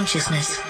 consciousness.